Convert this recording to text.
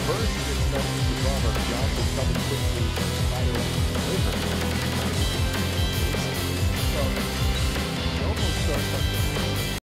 first. It's next to Robert Johnson coming quickly. Spider